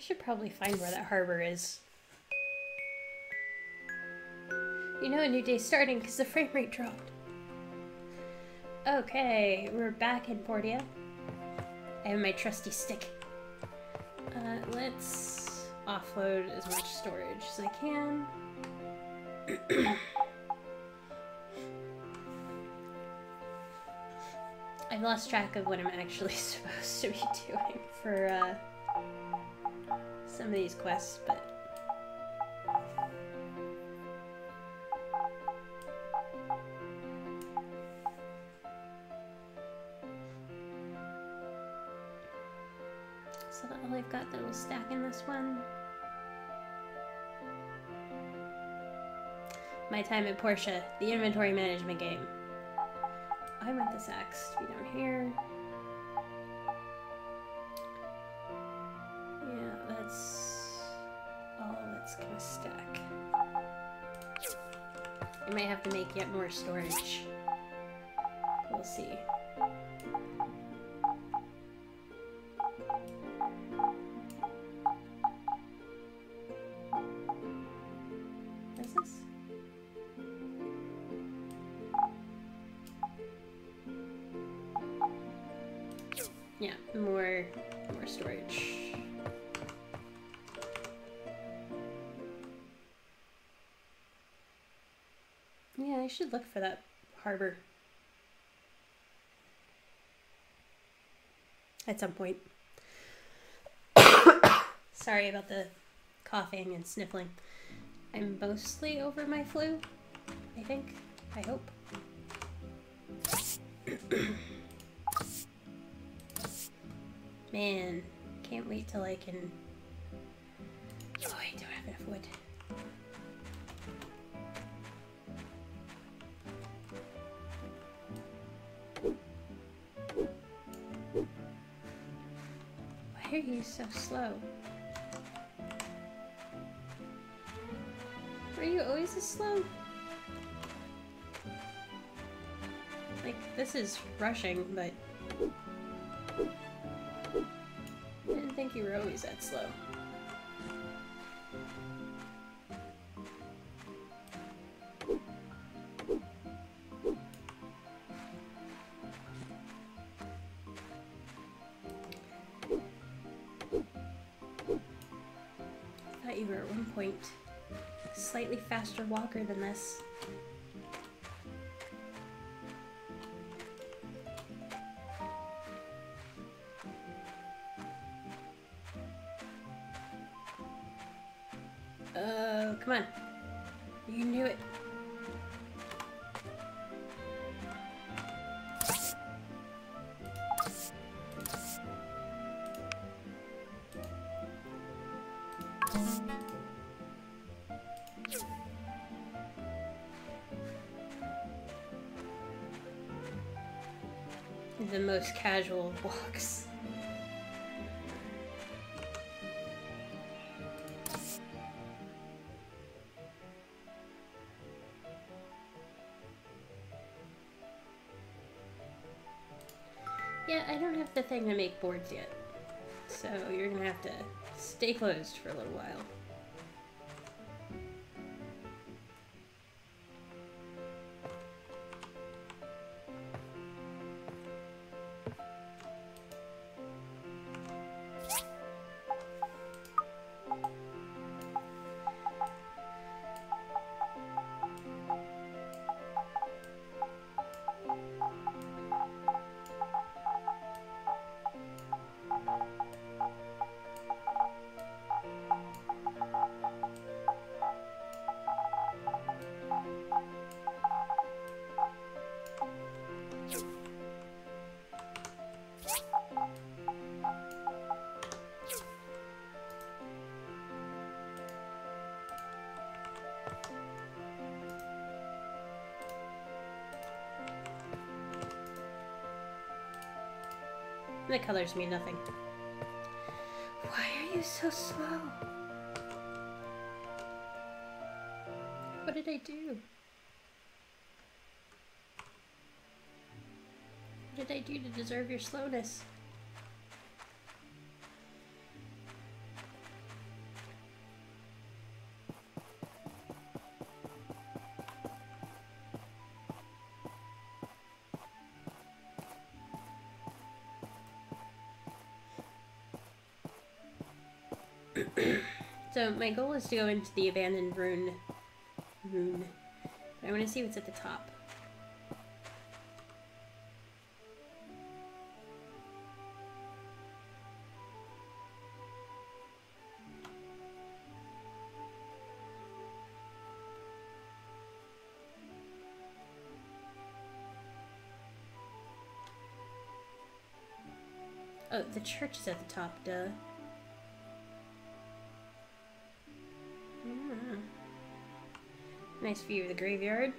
should probably find where that harbor is. You know a new day's starting because the frame rate dropped. Okay, we're back in Portia. I have my trusty stick. Uh, let's offload as much storage as I can. I've lost track of what I'm actually supposed to be doing for uh, some of these quests, but So all I've got that will stack in this one. My time at Portia, the inventory management game. I want this axe to be down here. Storage. We'll see. Is this? Yeah, more more storage. Should look for that harbor. At some point. Sorry about the coughing and sniffling. I'm mostly over my flu, I think. I hope. Man, can't wait till I can. So slow? Are you always this slow? Like, this is rushing, but... I didn't think you were always that slow. Faster than this. Oh, come on. You can do it. Casual walks. Yeah, I don't have the thing to make boards yet. So you're gonna have to stay closed for a little while. Colors mean nothing. Why are you so slow? What did I do? What did I do to deserve your slowness? So my goal is to go into the abandoned rune. Rune. But I want to see what's at the top. Oh, the church is at the top, duh. Nice view of the graveyard.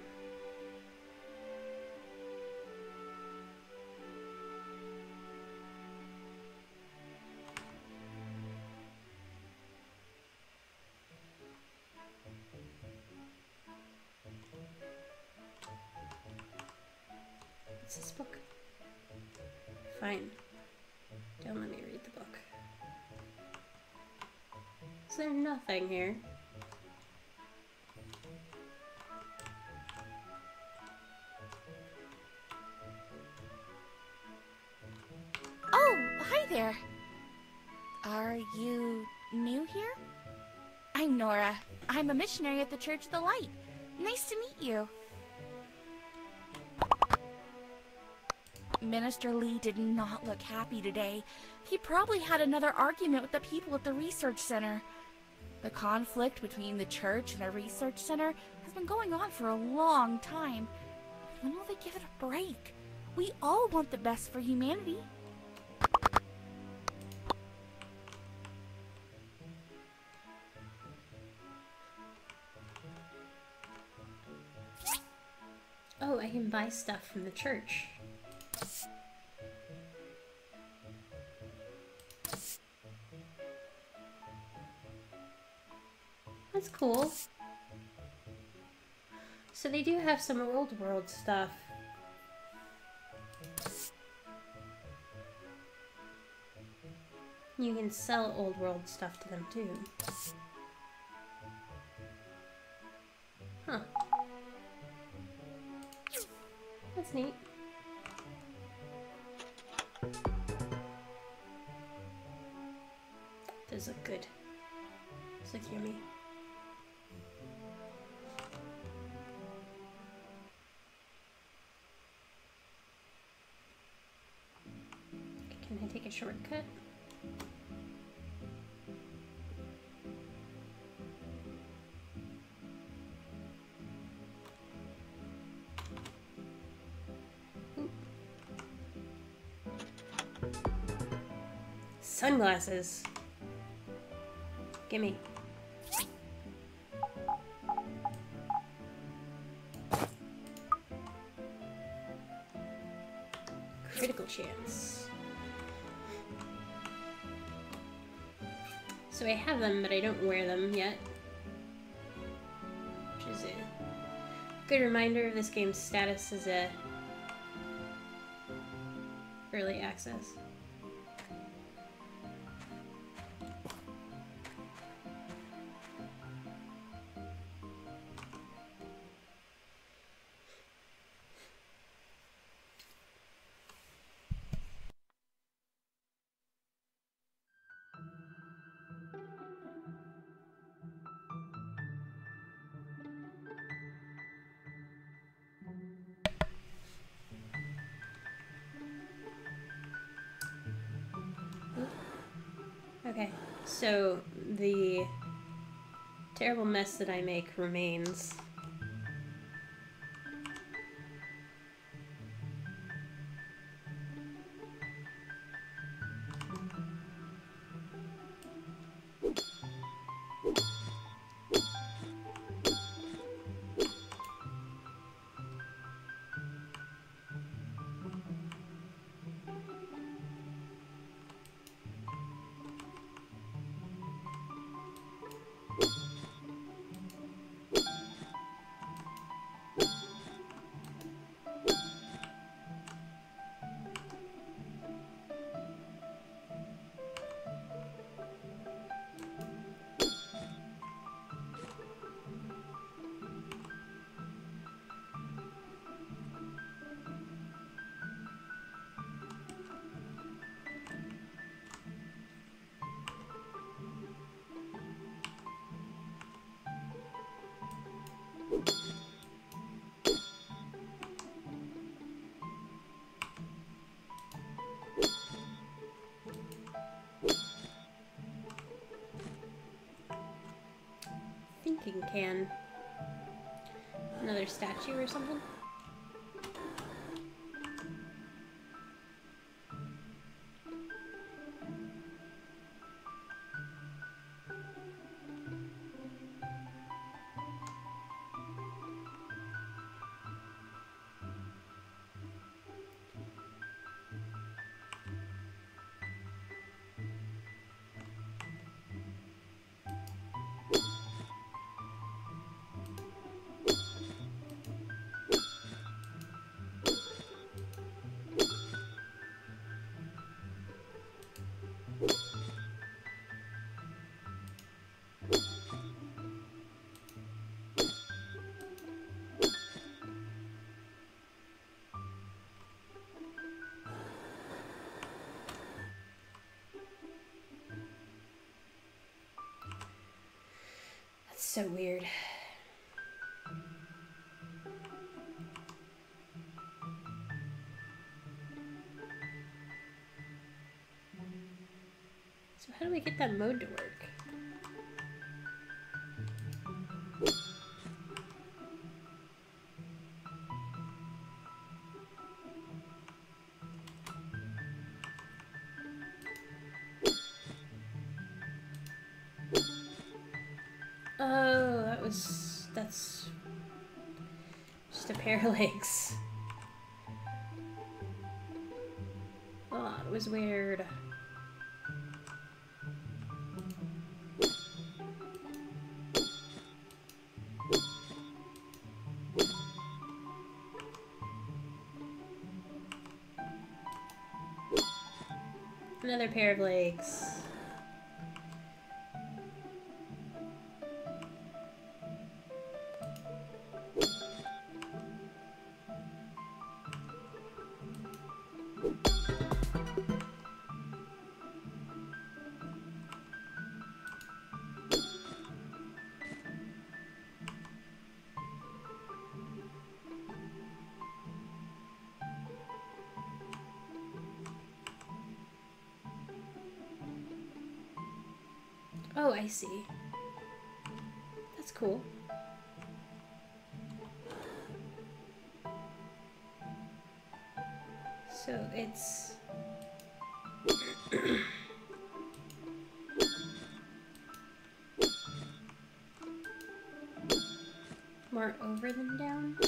What's this book? Fine. Don't let me read the book. Is there nothing here? There. Are you new here? I'm Nora. I'm a missionary at the Church of the Light. Nice to meet you. Minister Lee did not look happy today. He probably had another argument with the people at the research center. The conflict between the church and the research center has been going on for a long time. When will they give it a break? We all want the best for humanity. Can buy stuff from the church. That's cool. So they do have some old world stuff. You can sell old world stuff to them too. That's neat. Does look good. Does look yummy. Can I take a shortcut? Sunglasses. Gimme. Critical chance. So I have them, but I don't wear them yet. Which is a good reminder of this game's status as a early access. Okay, so the terrible mess that I make remains. Thinking can. Another statue or something? So weird. So how do we get that mode to work? Pair of legs. Oh, it was weird. Another pair of legs. I see. That's cool. So it's more over than down.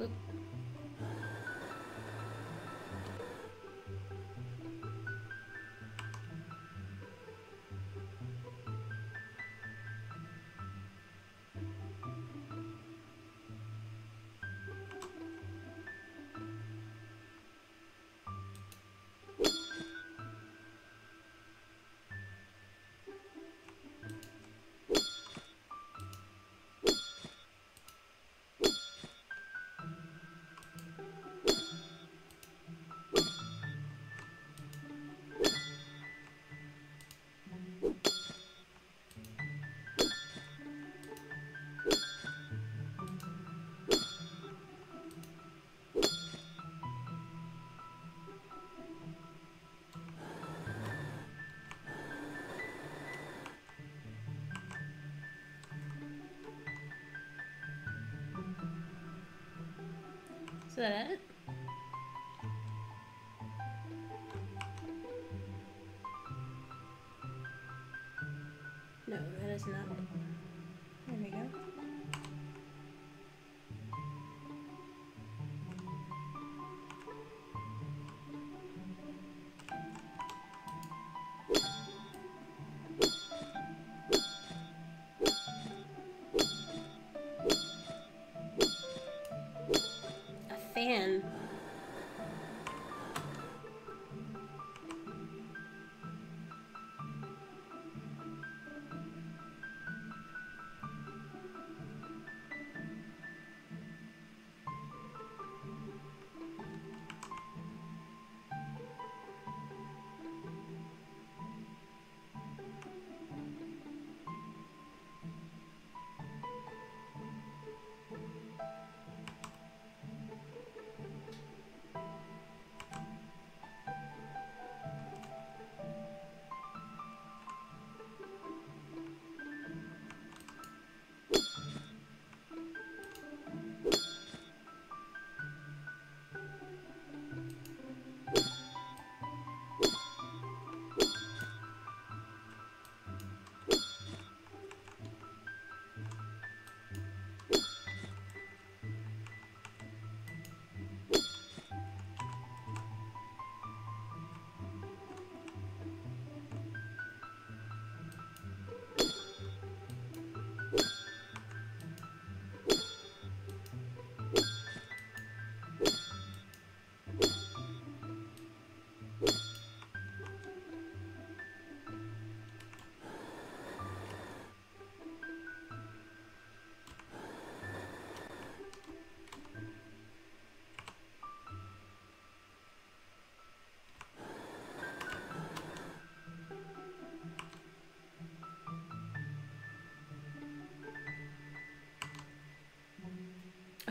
Oop. That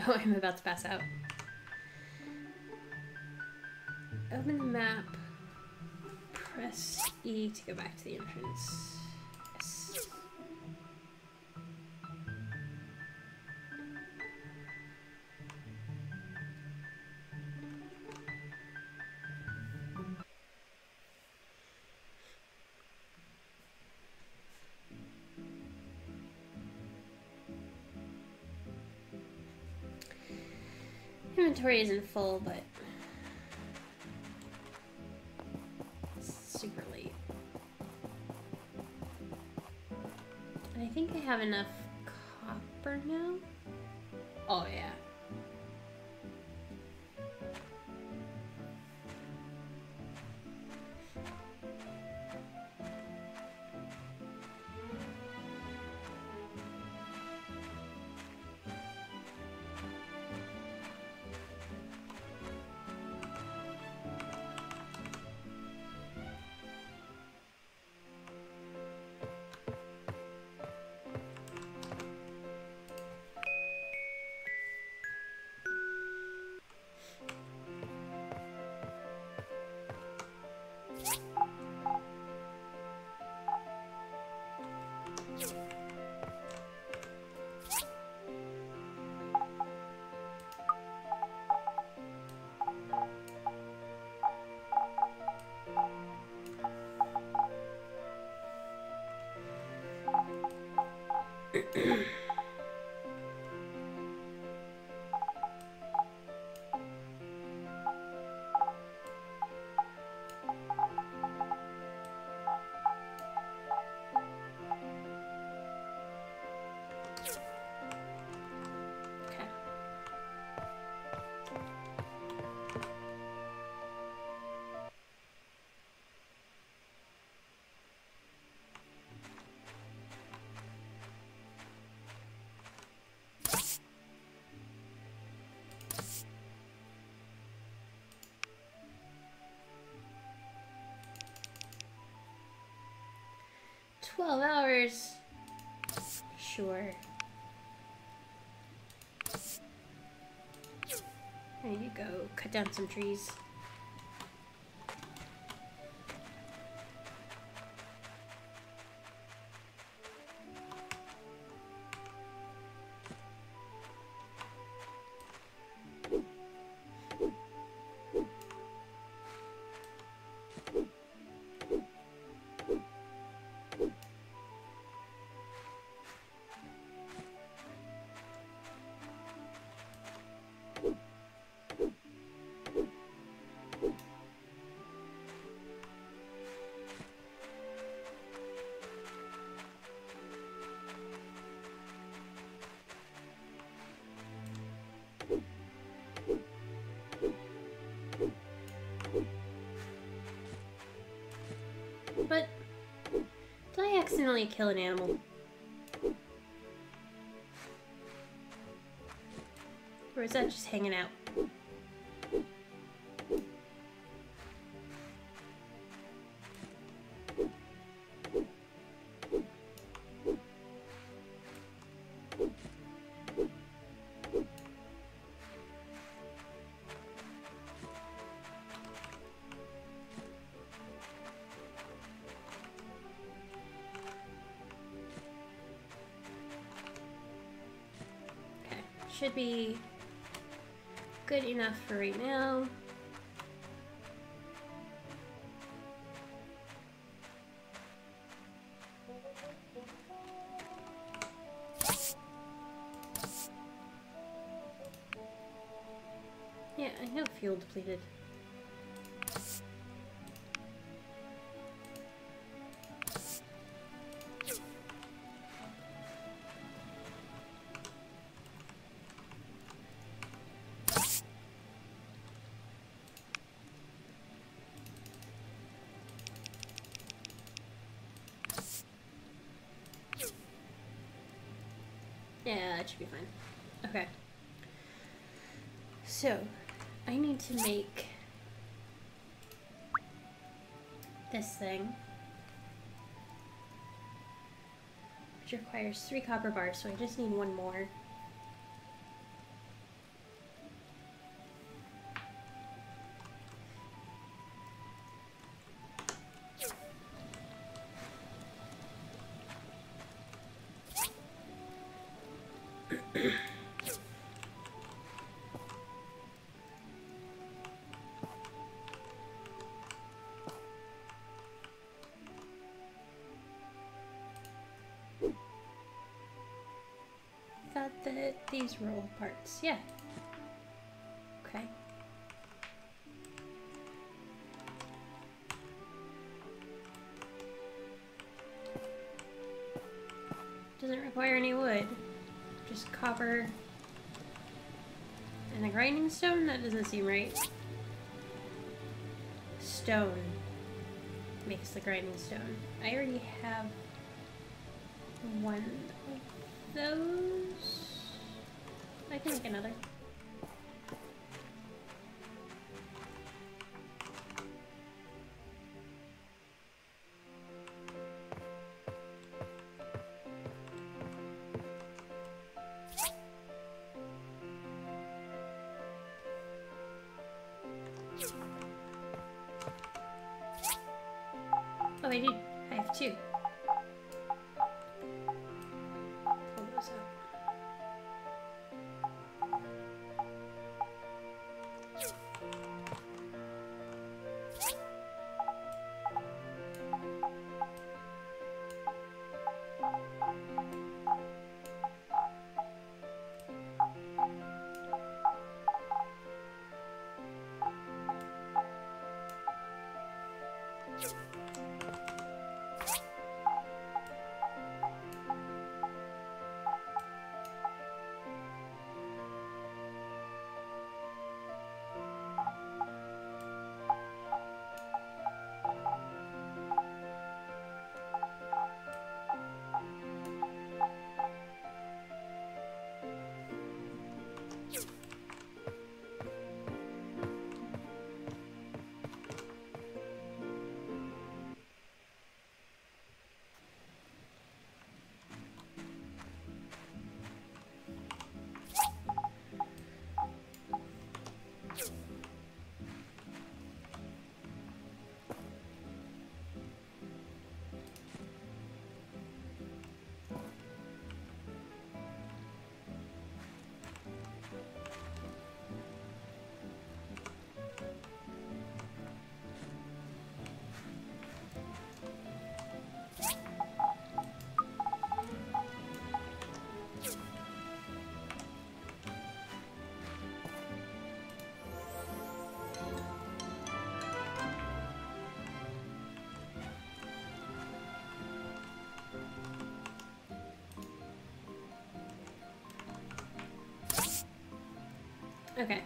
Oh, I'm about to pass out. Open the map. Press E to go back to the entrance. Inventory isn't full, but super late. And I think I have enough Yeah. 12 hours. Sure. There you go. Cut down some trees. Kill an animal? Or is that just hanging out? Should be good enough for right now. Yeah, I know fuel depleted. Should be fine. Okay. So, I need to make this thing. Which requires three copper bars, so I just need one more. These old parts. Yeah. Okay. Doesn't require any wood. Just copper and a grinding stone? That doesn't seem right. Stone makes the grinding stone. I already have one of those. I can make another. Okay.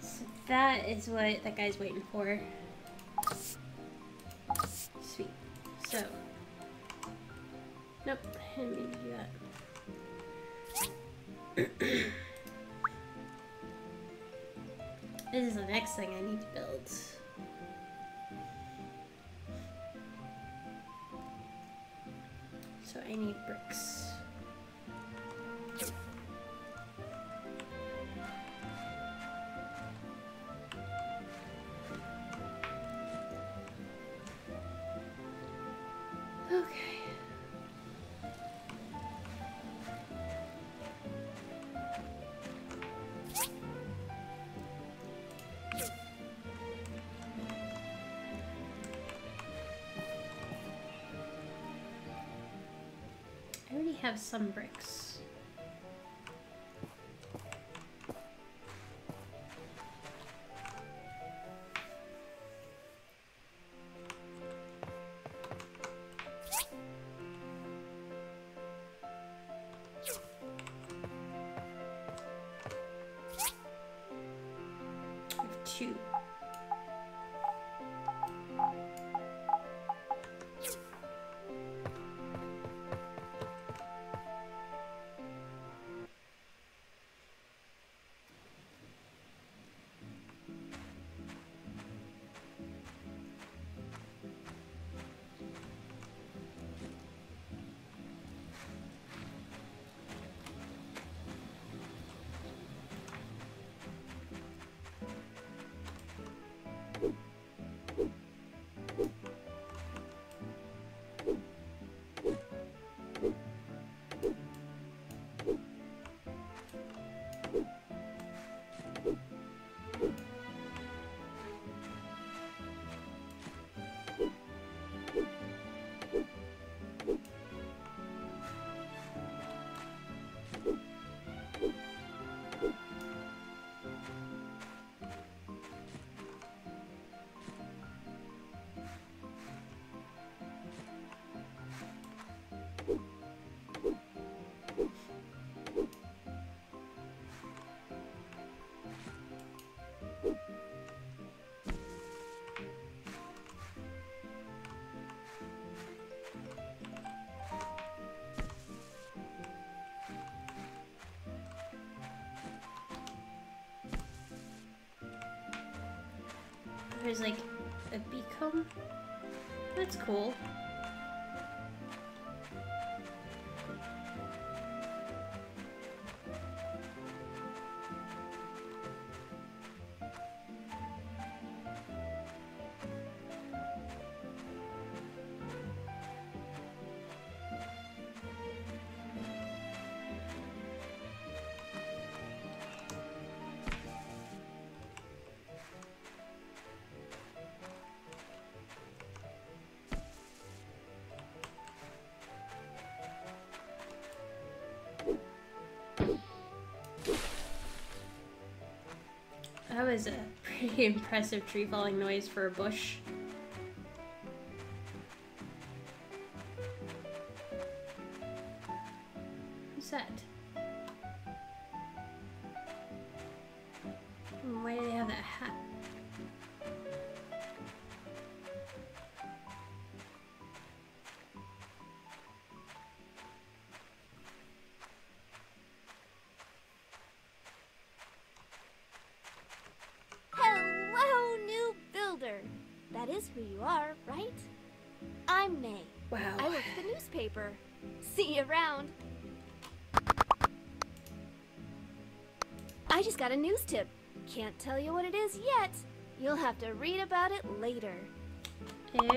So that is what that guy's waiting for. Sweet. So. Nope, I didn't mean to do that. this is the next thing I need to build. So I need bricks. Have some bricks. There's like a beacon. That's cool. Was a pretty impressive tree falling noise for a bush. Tip. Can't tell you what it is yet. You'll have to read about it later. Ew.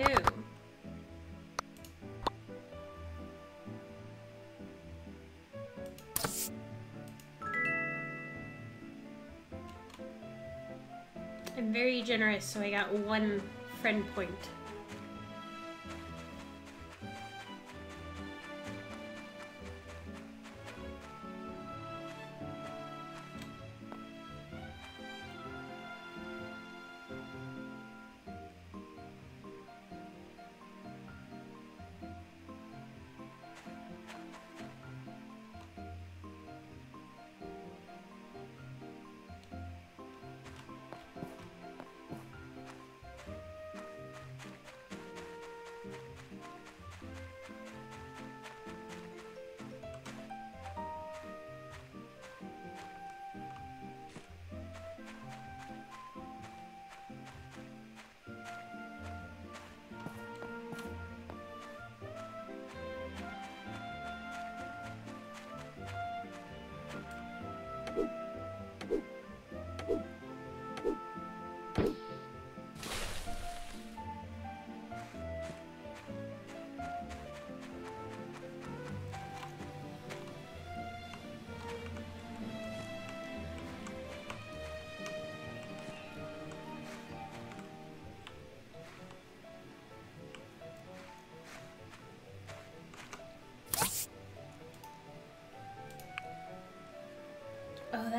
I'm very generous, so I got one friend point.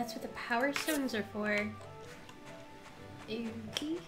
That's what the power stones are for. Okay.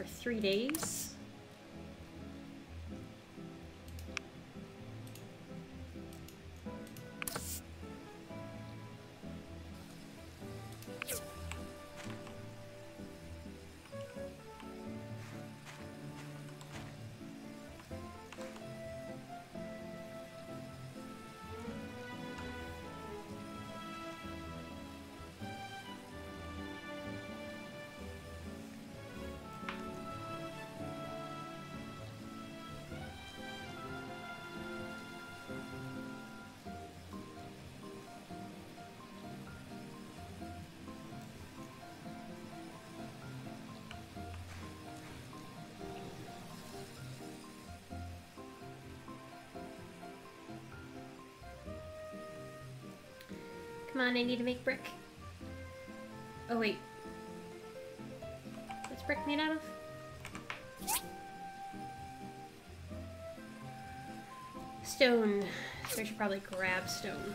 For three days. Come on, I need to make brick. Oh, wait. What's brick made out of? Stone. So I should probably grab stone.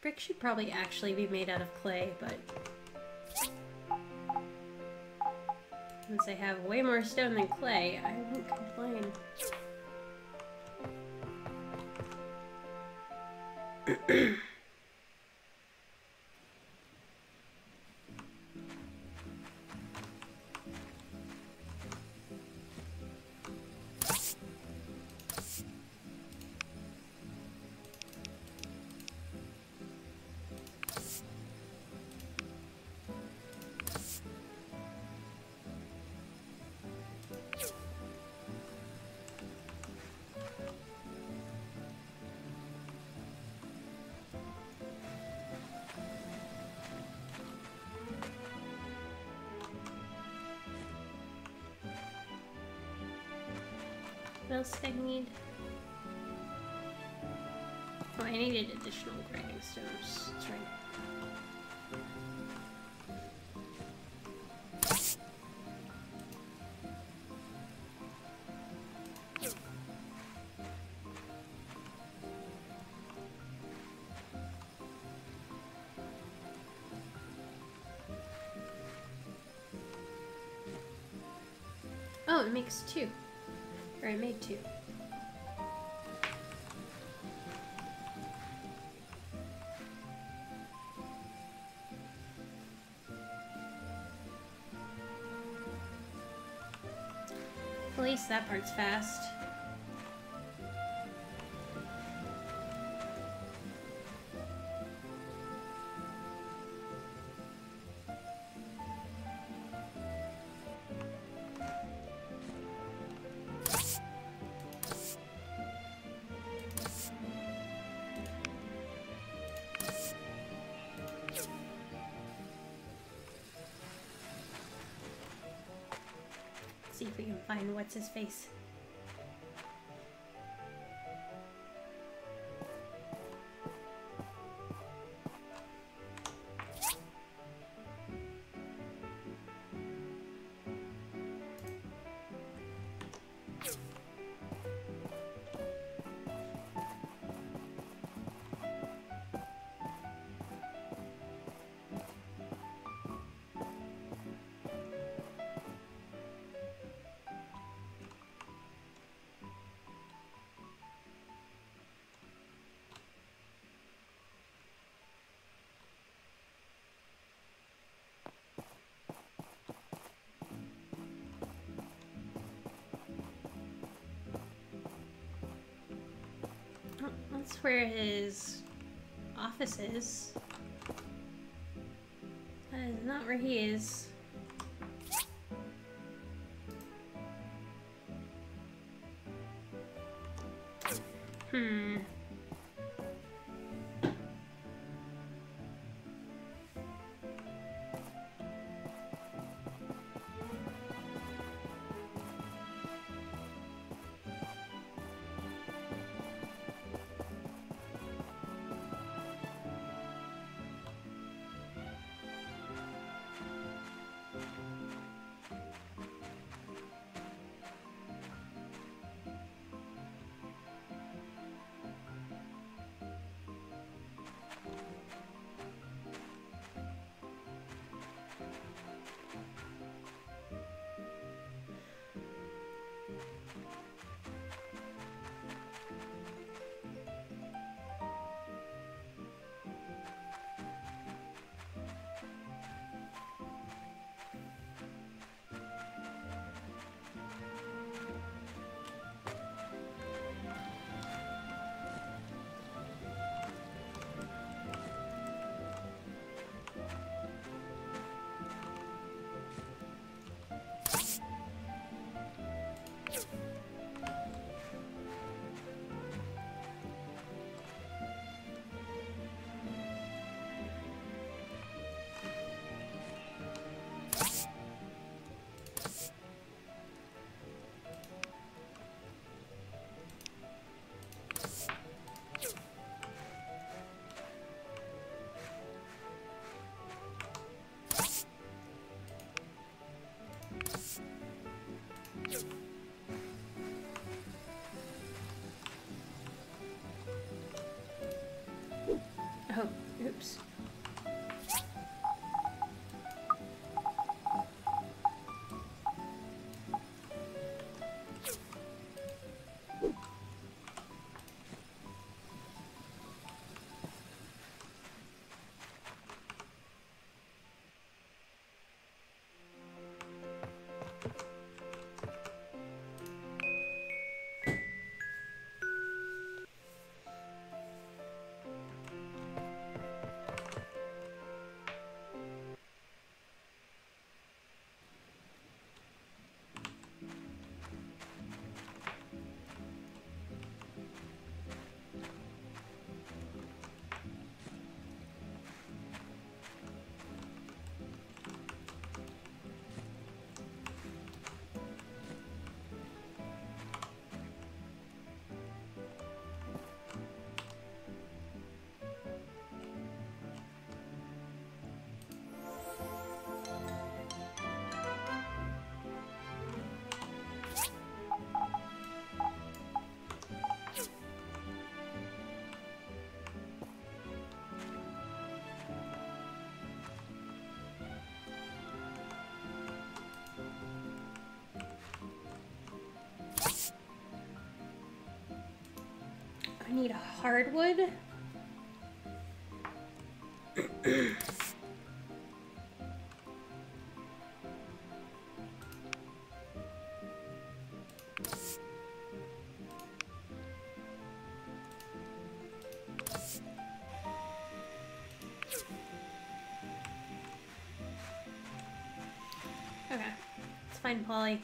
Brick should probably actually be made out of clay, but... Since I have way more stone than clay, I won't complain. What else I need? Oh, I needed additional grinding stones. That's right. Oh, it makes two. Or I made two. At least that part's fast. Find what's his face. That's where his office is. That is not where he is. Hmm. Oops. Need a hardwood. Okay, let's find Polly.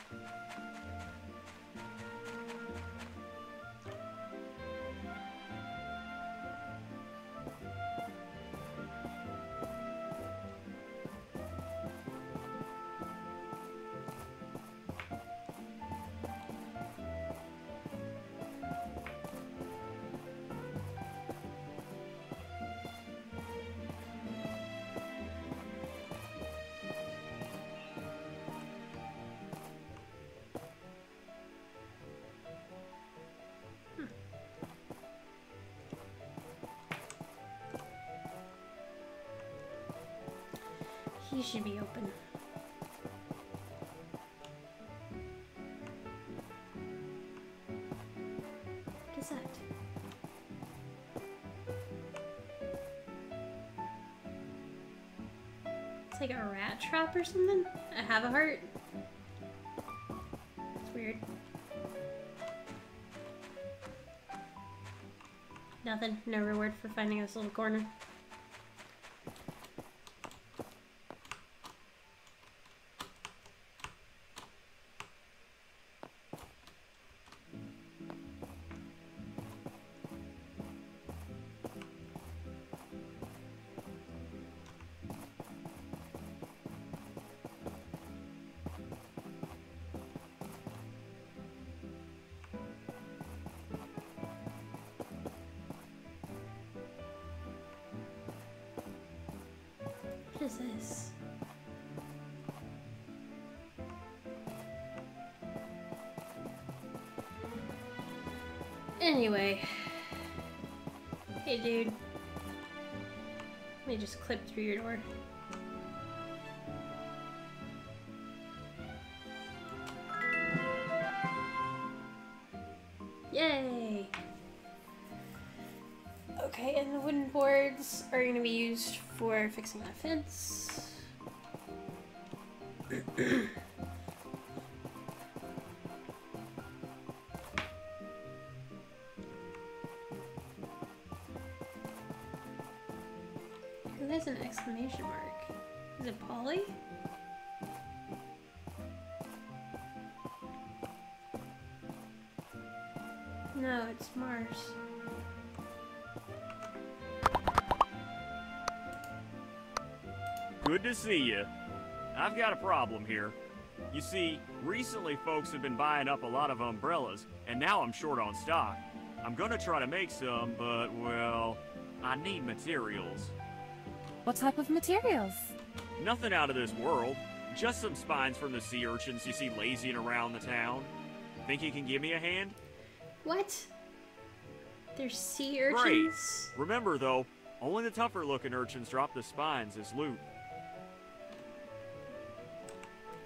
He should be open. What is that? It's like a rat trap or something? I have a heart? It's weird. Nothing. No reward for finding this little corner. Anyway. Hey, dude. Let me just clip through your door. Yay! Okay, and the wooden boards are going to be used for fixing that fence. It's Mars. Good to see you. I've got a problem here. You see, recently folks have been buying up a lot of umbrellas, and now I'm short on stock. I'm gonna try to make some, but, well, I need materials. What type of materials? Nothing out of this world. Just some spines from the sea urchins you see lazying around the town. Think you can give me a hand? What? There's sea urchins? Remember, though, only the tougher looking urchins drop the spines as loot.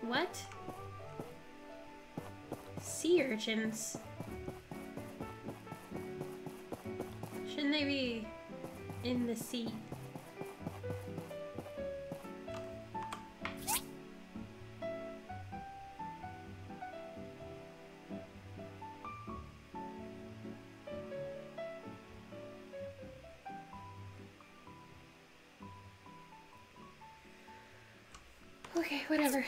What? Sea urchins? Shouldn't they be in the sea? Okay, whatever.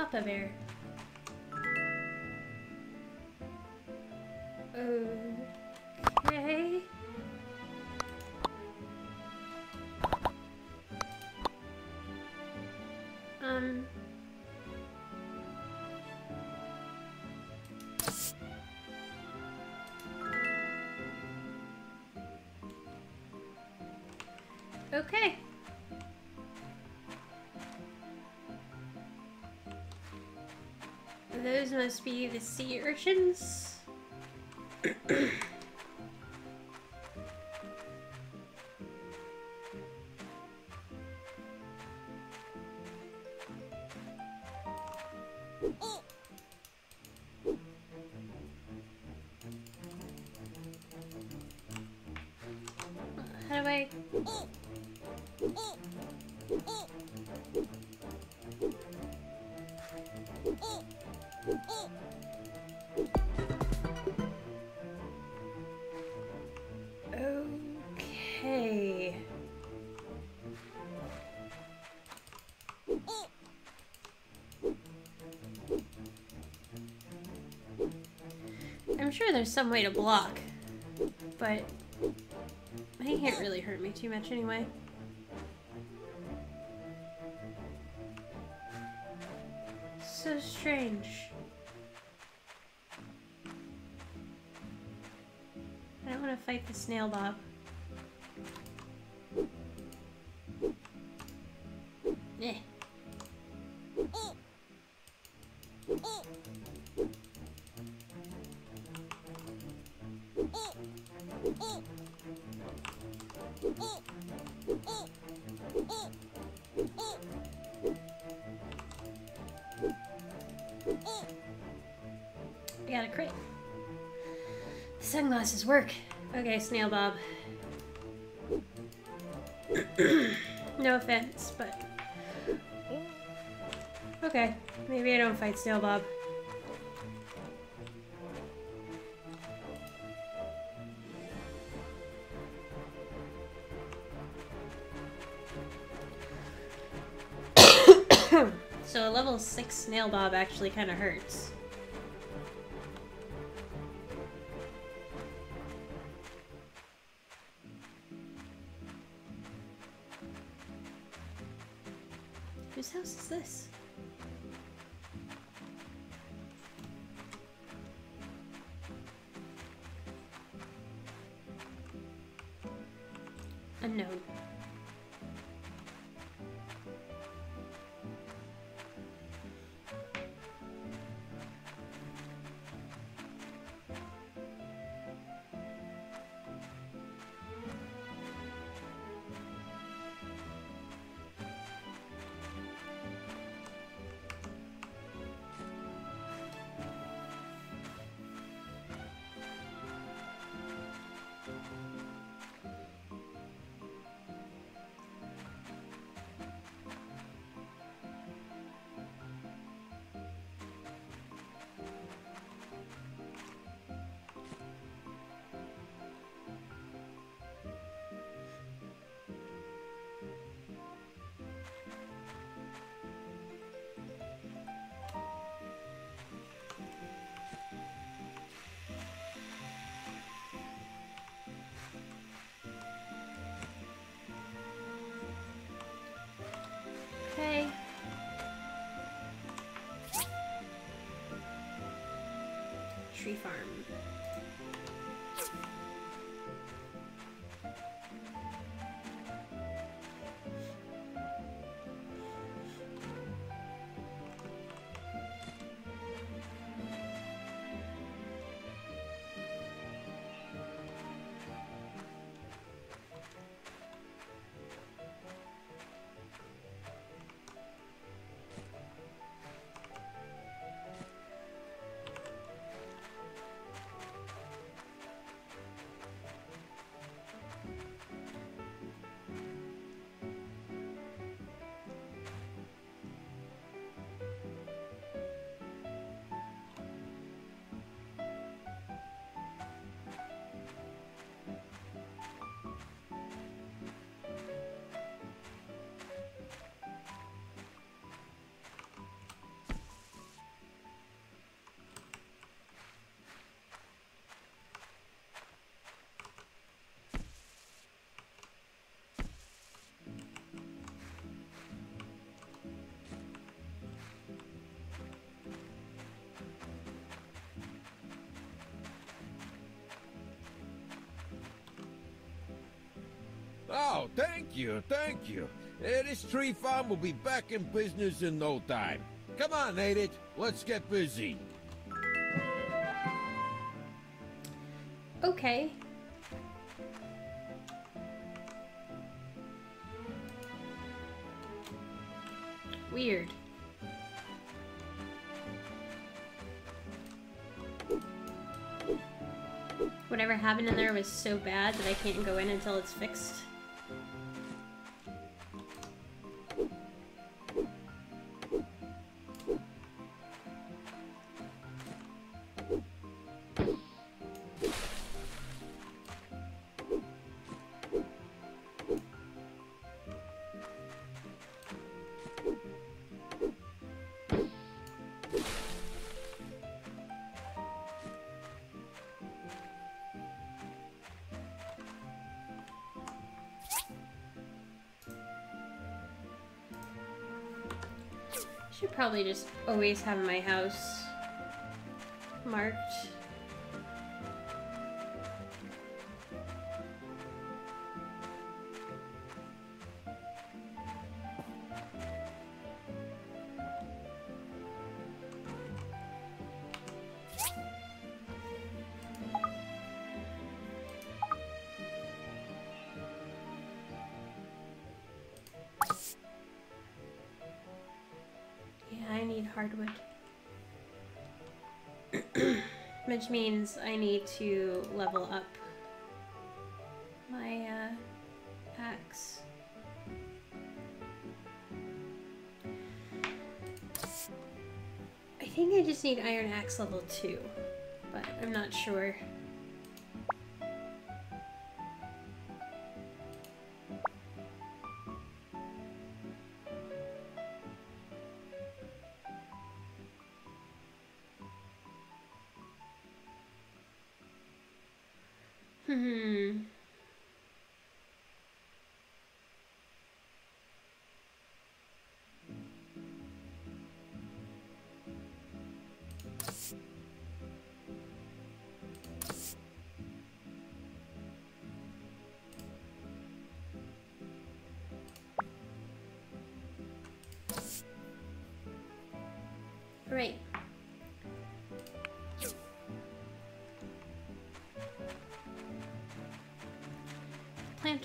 Papa Bear. Okay. Um. Okay. Must be the sea urchins. Sure there's some way to block, but they can't really hurt me too much anyway. So strange. I don't want to fight the snail bob. I got a crit. The sunglasses work. Okay, Snail Bob. no offense, but... Okay, maybe I don't fight Snail Bob. Level 6 Snail Bob actually kind of hurts. Oh, thank you, thank you. Uh, this tree farm will be back in business in no time. Come on, Edith, let's get busy. Okay. Weird. Whatever happened in there was so bad that I can't go in until it's fixed. Just always have my house marked. Hardwood. Which means I need to level up my uh, axe. I think I just need iron axe level 2, but I'm not sure.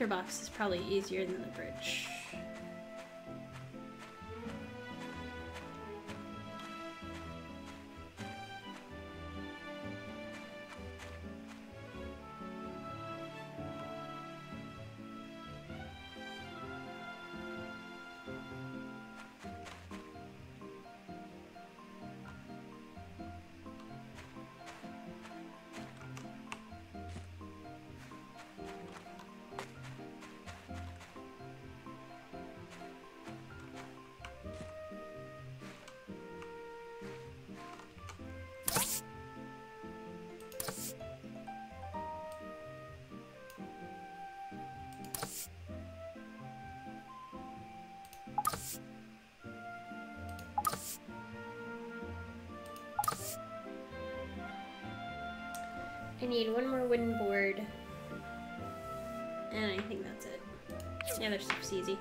Box is probably easier than the bridge. I need one more wooden board. And I think that's it. The other stuff's easy.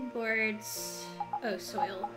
Boards. Oh, soil.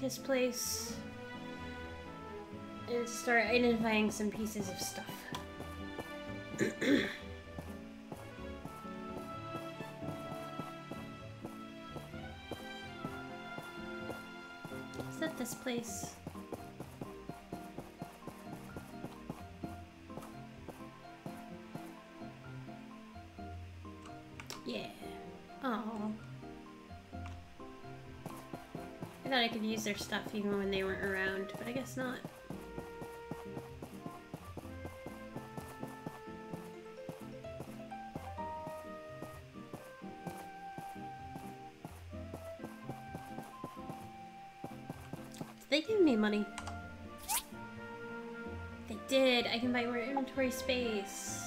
Scientist place and start identifying some pieces of stuff. Is that this place? Use their stuff even when they weren't around, but I guess not. Did they give me money? They did. I can buy more inventory space.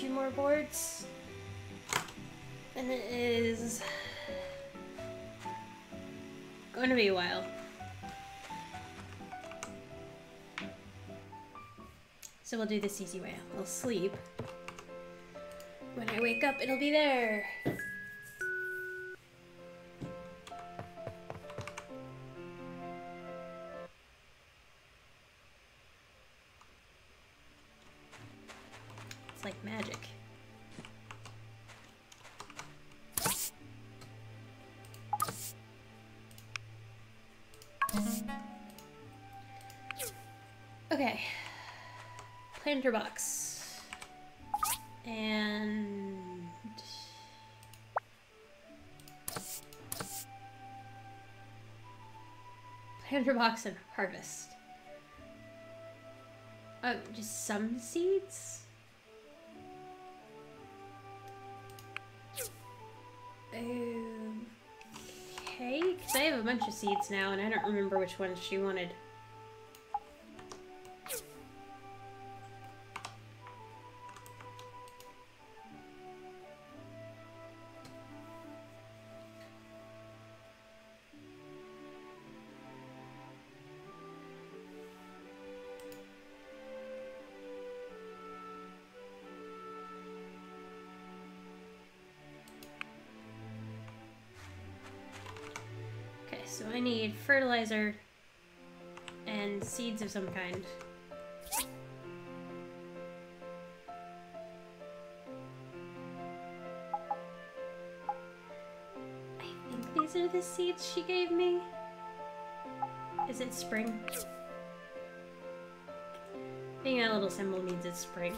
Two more boards. And it is going to be a while. So we'll do this easy way. I'll sleep. When I wake up, it'll be there. Box and harvest. Oh, just some seeds? Okay, because I have a bunch of seeds now, and I don't remember which ones she wanted. Fertilizer and seeds of some kind. I think these are the seeds she gave me. Is it spring? I think that little symbol means it's spring.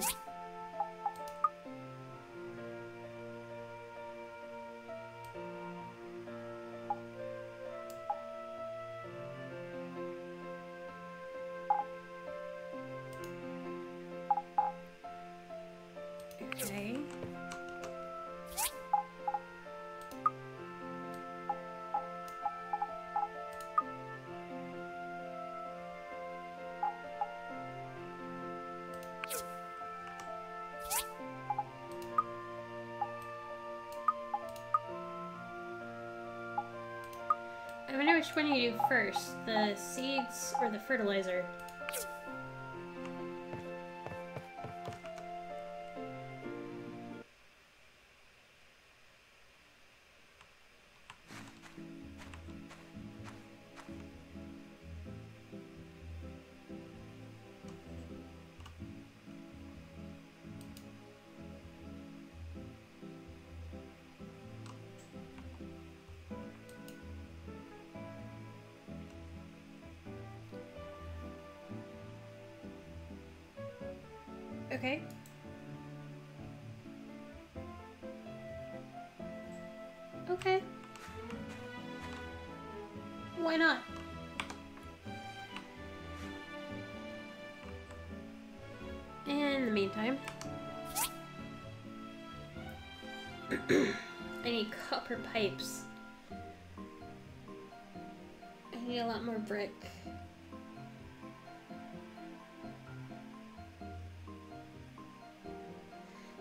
First, the seeds or the fertilizer. I need copper pipes. I need a lot more brick.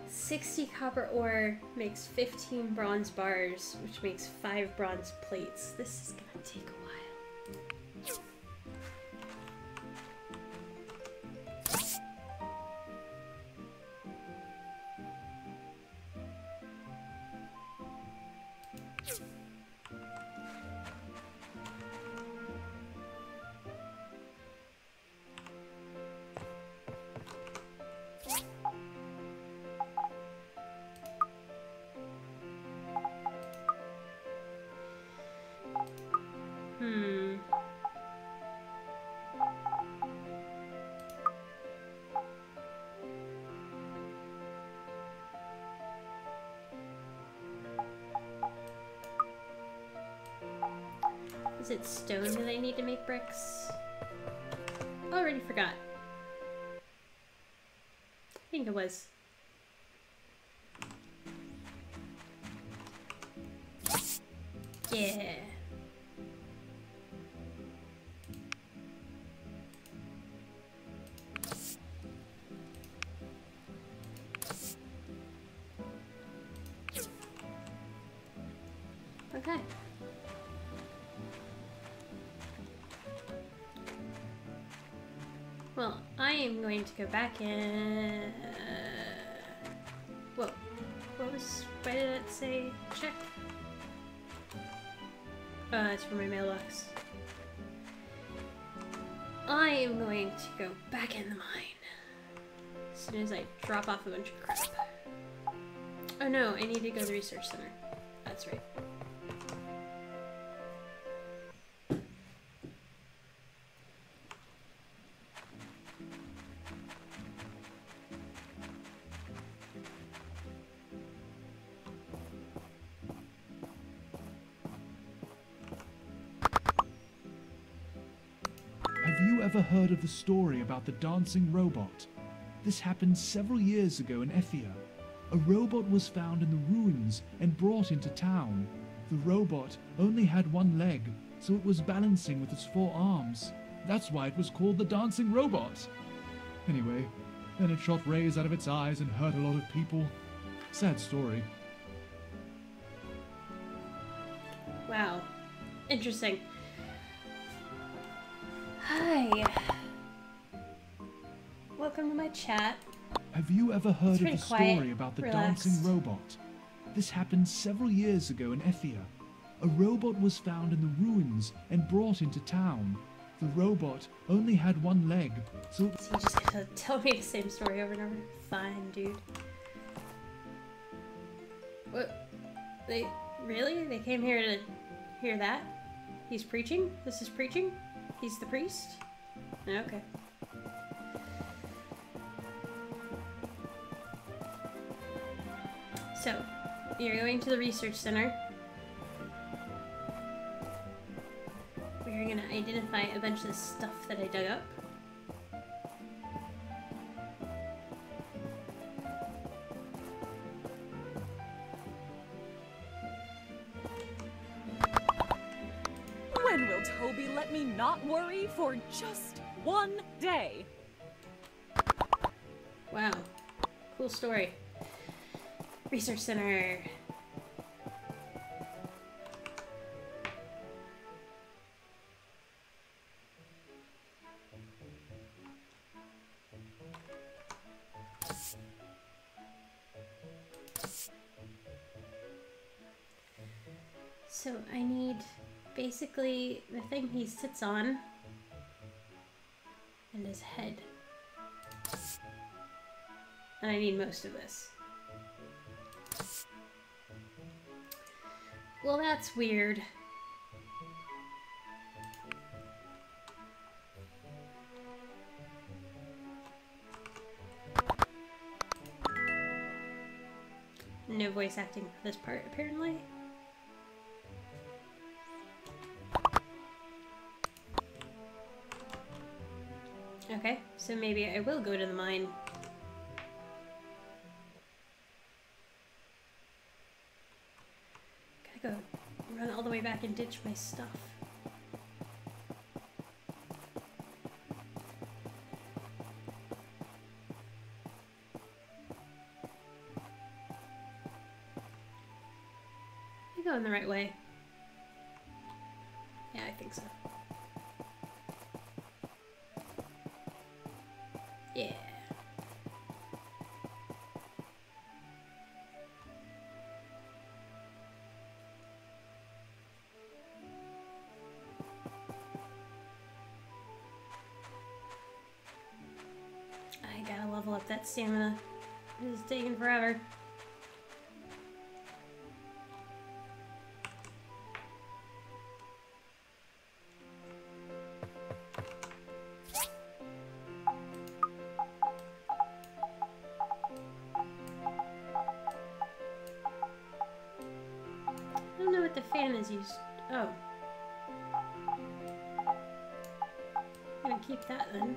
Sixty copper ore makes fifteen bronze bars, which makes five bronze plates. This is gonna take a Is it stone that I need to make bricks? Already forgot. I think it was. Yeah. Going to go back in. Whoa. What was. Why did it say check? Uh, it's for my mailbox. I am going to go back in the mine. As soon as I drop off a bunch of crap. Oh no, I need to go to the research center. That's right. The story about the dancing robot? This happened several years ago in Ethia. A robot was found in the ruins and brought into town. The robot only had one leg, so it was balancing with its four arms. That's why it was called the dancing robot. Anyway, then it shot rays out of its eyes and hurt a lot of people. Sad story. Wow. Interesting. Hi. Welcome to my chat. Have you ever heard of the quiet, story about the relaxed. dancing robot? This happened several years ago in Ethia. A robot was found in the ruins and brought into town. The robot only had one leg, so So you just gonna tell me the same story over and over? Fine, dude. What? They really? They came here to hear that? He's preaching? This is preaching? He's the priest? Okay. So, you're going to the research center. We're gonna identify a bunch of the stuff that I dug up. When will Toby let me not worry for just one day? Wow. Cool story. Research Center. So I need basically the thing he sits on and his head. And I need most of this. Well, that's weird. No voice acting for this part, apparently. Okay, so maybe I will go to the mine. Back and ditch my stuff. Am I going the right way? That stamina. Is taking forever. I don't know what the fan is used. Oh. Gonna keep that then.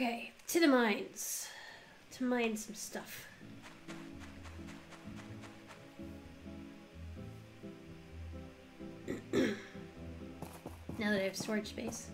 Okay, to the mines. To mine some stuff. now that I have storage space.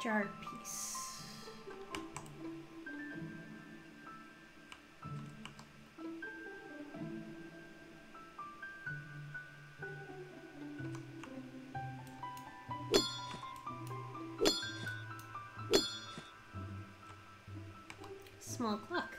Jar piece. Small clock.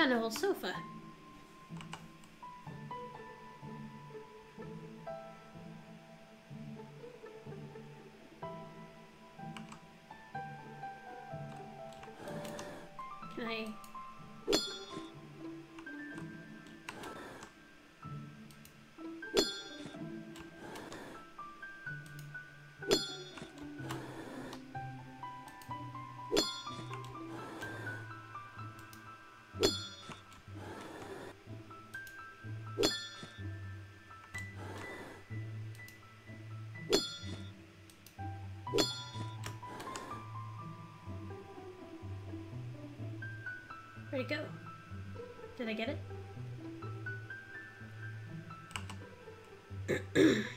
on a old sofa. Where'd it go? Did I get it?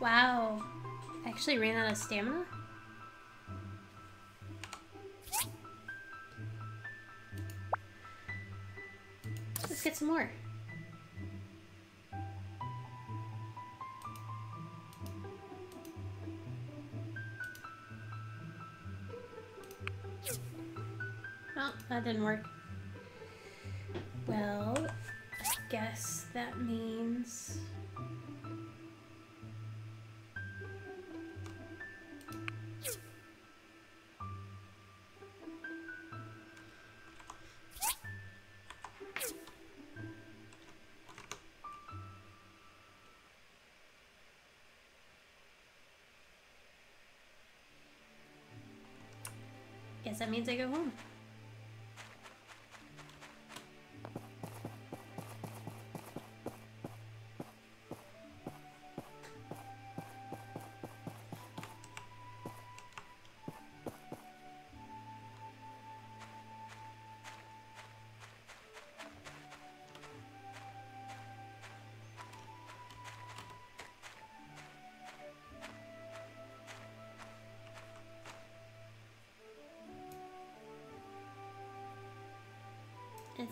Wow. I actually ran out of stamina? Let's get some more. Well, that didn't work. Guess that means I go home.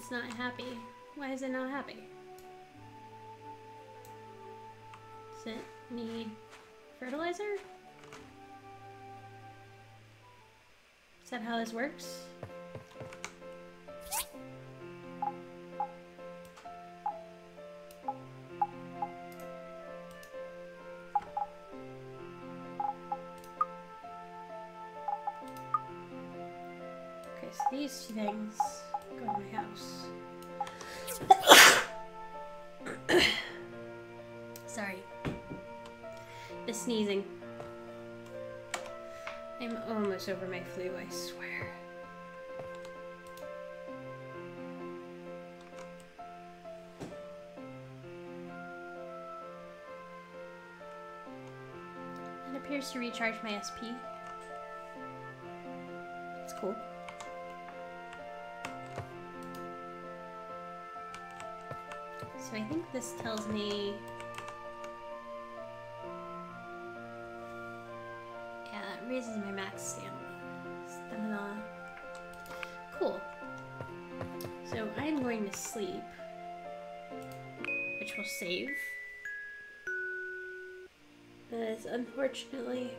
It's not happy. Why is it not happy? Does it need fertilizer? Is that how this works? Over my flu, I swear. It appears to recharge my SP. It's cool. So I think this tells me unfortunately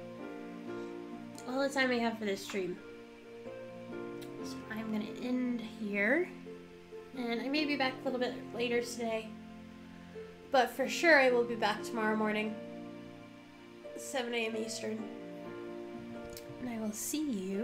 all the time I have for this stream. So I'm gonna end here. And I may be back a little bit later today. But for sure I will be back tomorrow morning. 7 a.m. Eastern. And I will see you